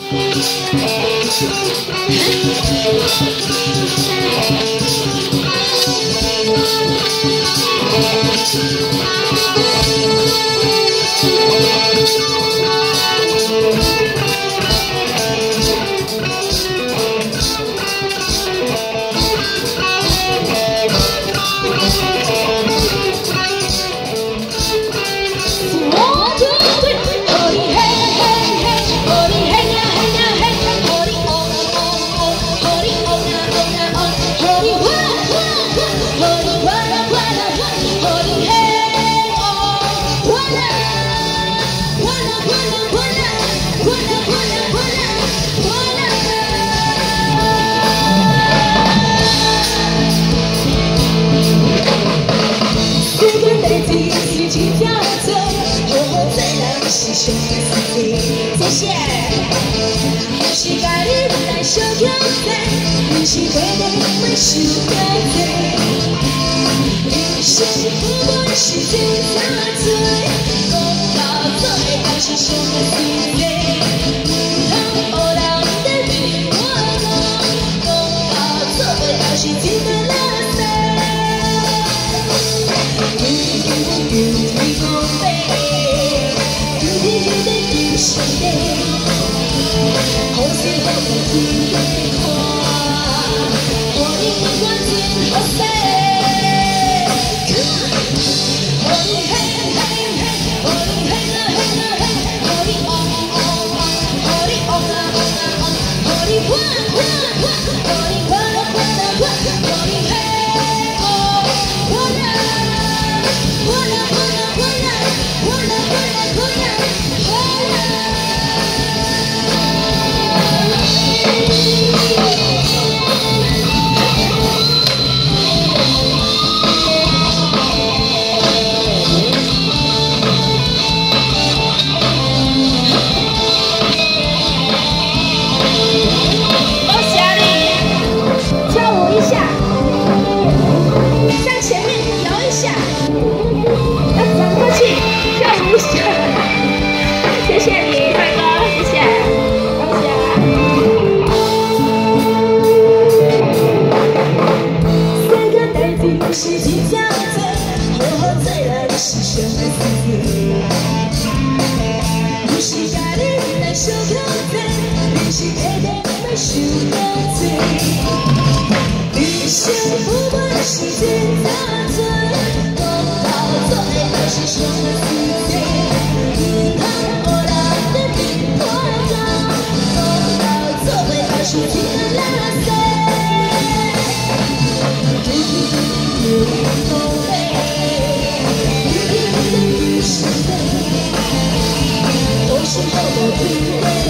Thank you. 谢谢。有时甲你来小挑战，有时天天来受挑战。人生不管是真假做，讲到做的还是想个实在前面摇一下，要转过去跳舞下。谢谢你，帅哥，谢谢，恭喜啊！世间代志不是真正多，好好做人是上个事。有时甲你来小挑战，有时天天来受挑战。人生不管心在醉，做到最后是什么滋味？你看我的脸多脏，做到最后还是一个人睡。一天一天的劳累，一天一天的思念，都是我的罪。